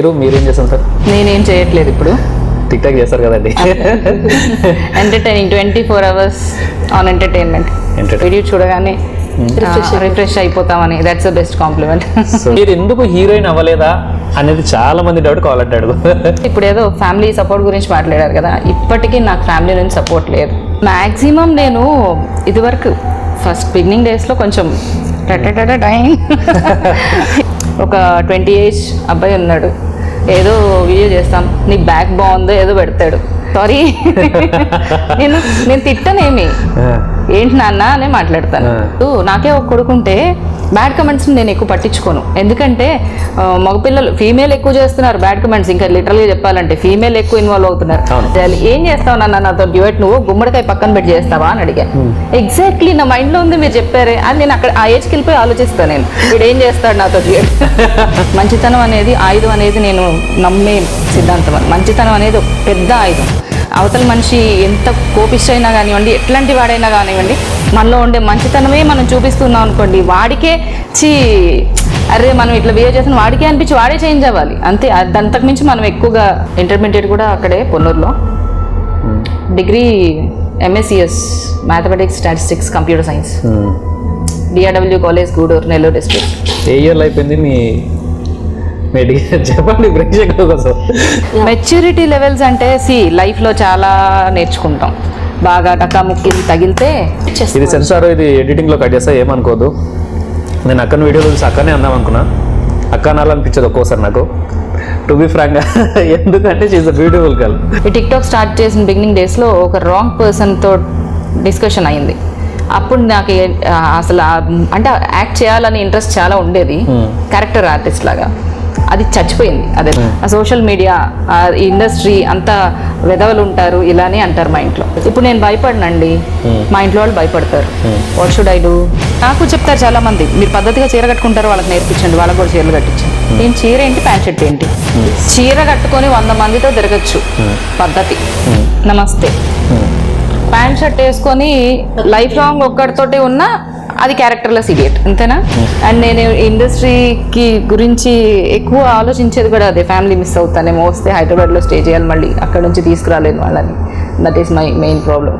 మీరు మీరేం చేస్తుంటారు నేనేం చేయట్లేదు ఇప్పుడు. టిక్ టాక్ చేస్తారు కదండి. Entertaining twenty four hours on entertainment video చూడగానే రిఫ్రెష్ అయిపోతామని. దట్స్ ద బెస్ట్ కాంప్లిమెంట్ మీరు ఎందుకు హీరోయిన్ అవ్వలేదా అనేది చాలా మంది డౌట్ కావాలంటే అడుగు ఇప్పుడు ఏదో ఫ్యామిలీ సపోర్ట్ గురించి మాట్లాడారు కదా ఇప్పటికీ నాకు ఫ్యామిలీ నుంచి సపోర్ట్ లేదు. మ్యాక్సిమం నేను ఇదివరకు ఫస్ట్ బిగినింగ్ డేస్లో కొంచెం టైం ఒక ట్వంటీ ఏజ్ అబ్బాయి ఉన్నాడు ఏదో వీడియో చేస్తాం. నీ బ్యాక్ బాగుందో ఏదో పెడతాడు. సారీ నేను నేను తిట్టనేమి. ఏంటి నాన్న అనే మాట్లాడతాను. నాకే ఒక కొడుకుంటే బ్యాడ్ కమెంట్స్ నేను ఎక్కువ పట్టించుకోను. ఎందుకంటే మగపిల్లలు ఫీమేల్ ఎక్కువ చేస్తున్నారు బ్యాడ్ కమెంట్స్. ఇంకా లిటరల్గా చెప్పాలంటే ఫీమేల్ ఎక్కువ ఇన్వాల్వ్ అవుతున్నారు. ఏం చేస్తావు నాన్న నాతో డ్యూయట్? నువ్వు గుమ్మడికాయ పక్కన పెట్టి చేస్తావా అని అడిగా. ఎగ్జాక్ట్లీ నా మైండ్లో ఉంది మీరు చెప్పారే. అది నేను అక్కడ ఆ ఏజ్కి వెళ్ళిపోయి ఆలోచిస్తాను నేను. వీడు ఏం చేస్తాడు నాతో డ్యూయట్? మంచితనం అనేది ఆయుధం అనేది నేను నమ్మే సిద్ధాంతం. మంచితనం అనేది పెద్ద ఆయుధం. అవతల మనిషి ఎంత కోపిష్టైనా కానివ్వండి ఎట్లాంటి వాడైనా కానివ్వండి మనలో ఉండే మంచితనమే మనం చూపిస్తున్నాం అనుకోండి వాడికే చీ అరే మనం ఇట్లా బిహేవ్ చేసిన వాడికే అనిపించి వాడే చేంజ్ అవ్వాలి. అంతే అది అంతకు మించి మనం ఎక్కువగా ఇంటర్మీడియట్ కూడా అక్కడే పొన్నూరులో. Degree MSCS mathematics statistics computer science DRW college Gudur Nellore district ఏ ఇయర్లో అయిపోయింది మీ చెప్పండి ప్రేక్షకుల కోసం. మెచ్యూరిటీ లెవెల్స్ అంటే సి లైఫ్లో చాలా నేర్చుకుంటాం. బాగా టకాముక్కి తగిలితే ఇది సెన్సార్ ఇది ఎడిటింగ్లో కట్ చేస్తా ఏమనుకోదు నేను అక్కని వీడియో చూసి అక్కనే అందాం అనుకున్నా. అక్క అనాలనిపించదు ఒక్కోసారి నాకు. టు బి ఫ్రాంక్ ఎందుకంటే షీఈ్ బ్యూటిఫుల్ గర్ల్ ఈ టిక్ టాక్ స్టార్ట్ చేసిన బిగినింగ్ డేస్లో ఒక రాంగ్ పర్సన్తో డిస్కషన్ అయింది. అప్పుడు నాకు అసలు అంటే యాక్ట్ చేయాలని ఇంట్రెస్ట్ చాలా ఉండేది. క్యారెక్టర్ ఆర్టిస్ట్ లాగా. అది చచ్చిపోయింది. అదే. ఆ. సోషల్ మీడియా ఇండస్ట్రీ అంతా వెదవలు ఉంటారు ఇలానే అంటారు మా ఇంట్లో. ఇప్పుడు నేను భయపడనండి. మా ఇంట్లో వాళ్ళు భయపడతారు. వాట్ షుడ్ ఐ డూ నాకు చెప్తారు చాలా మంది మీరు పద్ధతిగా చీర కట్టుకుంటారు వాళ్ళకి నేర్పించండి వాళ్ళకి కూడా చీరలు కట్టించండి. నేను చీర ఏంటి ప్యాంట్ షర్ట్ ఏంటి? చీర కట్టుకొని వంద మందితో తిరగచ్చు. పద్ధతి. నమస్తే. ప్యాంట్ షర్ట్ వేసుకొని లైఫ్ లాంగ్ ఒక్కడితోటే ఉన్నా అది క్యారెక్టర్లెస్ ఇడియట్ అంతేనా? అండ్ నేను ఇండస్ట్రీకి గురించి ఎక్కువ ఆలోచించేది కూడా అదే ఫ్యామిలీ మిస్ అవుతానేమో వస్తే హైదరాబాద్లో స్టే చేయాలి మళ్ళీ అక్కడ నుంచి తీసుకురాలేను వాళ్ళని. That is my main problem